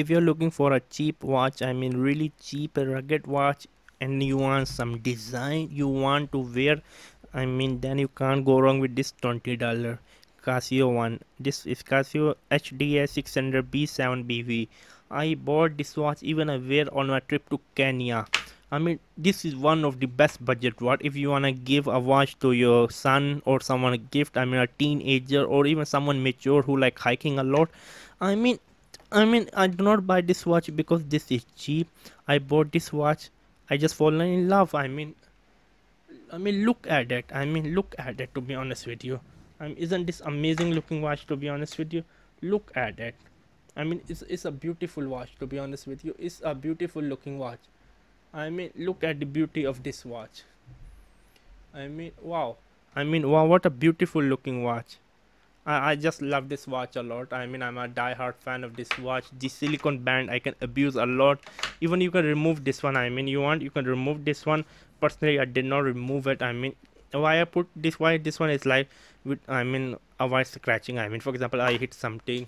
if you're looking for a cheap watch i mean really cheap rugged watch and you want some design you want to wear i mean then you can't go wrong with this 20 dollar casio one this is casio hds 600 b7 bv i bought this watch even i wear on my trip to kenya I mean, this is one of the best budget watch if you wanna give a watch to your son or someone a gift. I mean, a teenager or even someone mature who like hiking a lot. I mean, I mean, I do not buy this watch because this is cheap. I bought this watch. I just fallen in love. I mean, I mean, look at it. I mean, look at it. To be honest with you, I mean, isn't this amazing looking watch? To be honest with you, look at it. I mean, it's it's a beautiful watch. To be honest with you, it's a beautiful looking watch. I mean, look at the beauty of this watch. I mean, wow. I mean, wow, what a beautiful looking watch. I, I just love this watch a lot. I mean, I'm a die-hard fan of this watch. The silicone band I can abuse a lot. Even you can remove this one. I mean, you want you can remove this one. Personally, I did not remove it. I mean, why I put this? Why this one is like with? I mean, avoid scratching. I mean, for example, I hit something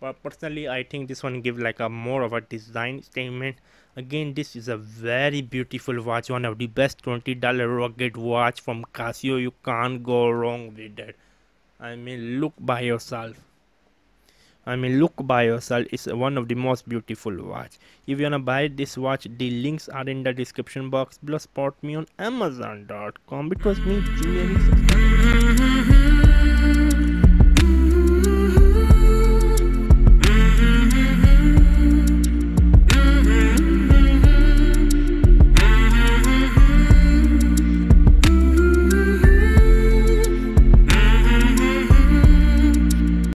but personally i think this one give like a more of a design statement again this is a very beautiful watch one of the best 20 dollar rugged watch from casio you can't go wrong with it i mean look by yourself. I mean look by yourself it's one of the most beautiful watch. If you wanna buy this watch the links are in the description box. Below support me on amazon.com because me